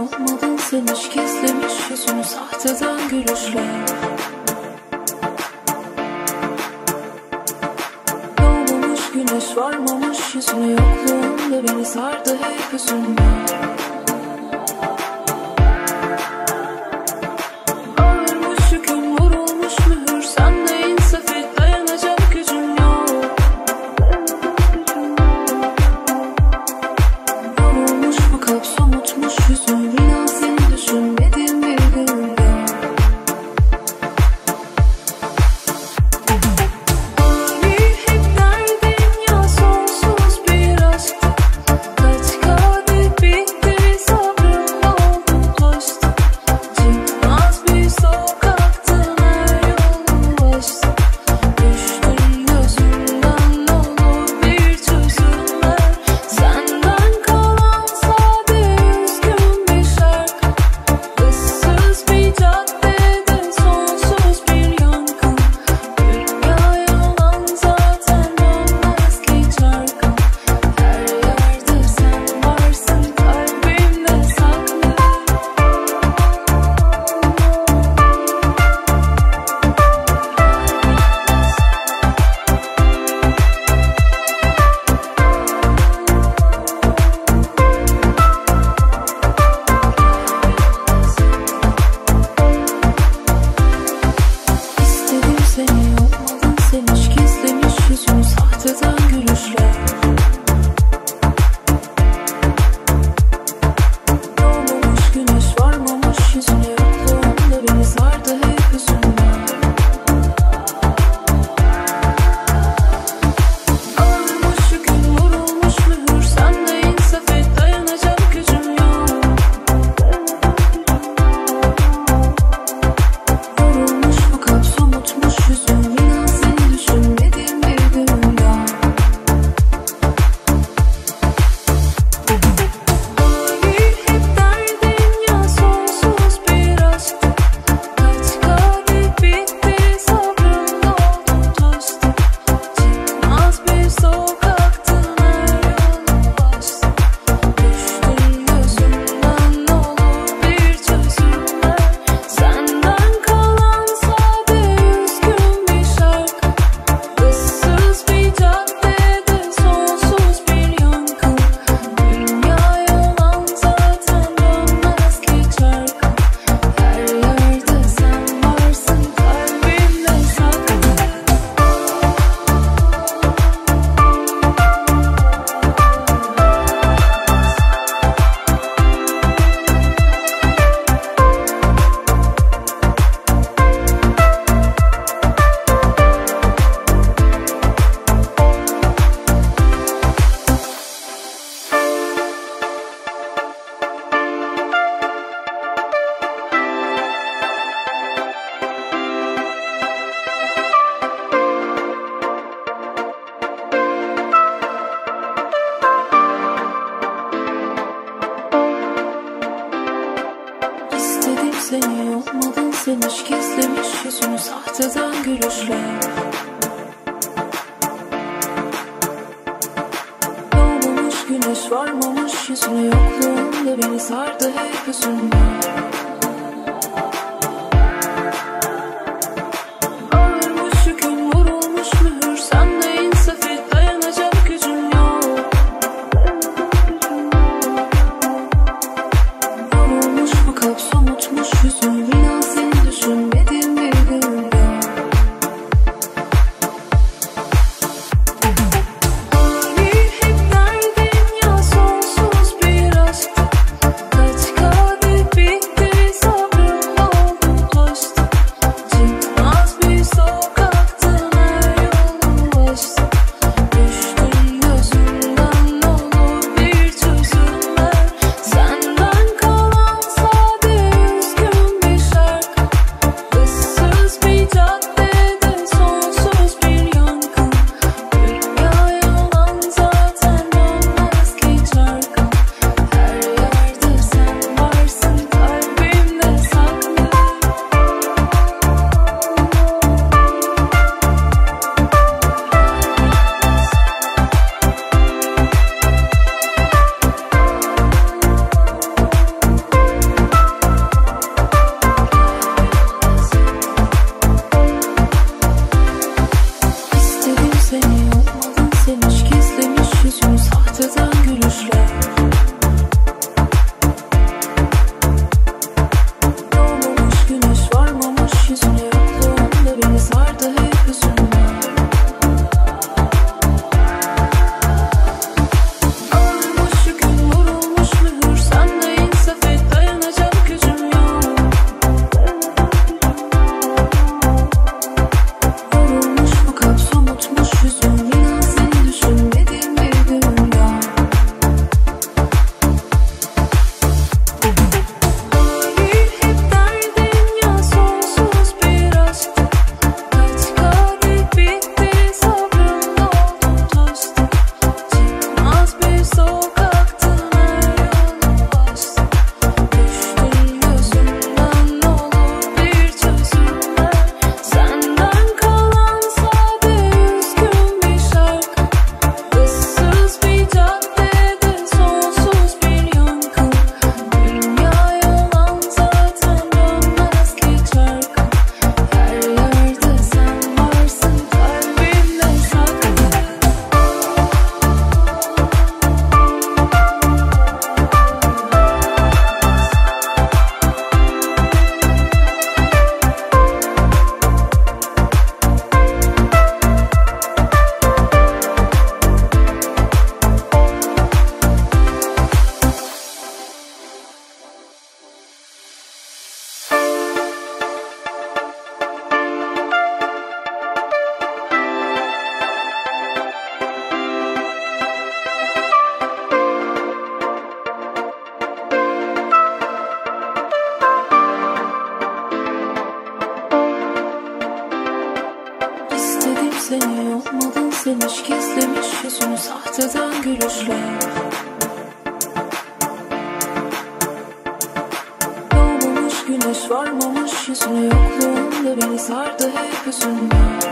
olmadan silmiş gizlemiş yüzünü sahteden gülüşler. Doğmamış güneş varmamış yüzünü yokluğunda beni sardı hep üzünler Seni olmadan seni so. Yüzün sahteden gülüşler. Doğmamış güneş varmamış yüzüne Yokluğunda beni sardı hep hüzünler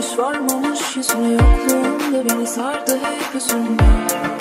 güneş varmamış yüzüne yokluğunda beni sardı hep hüzünler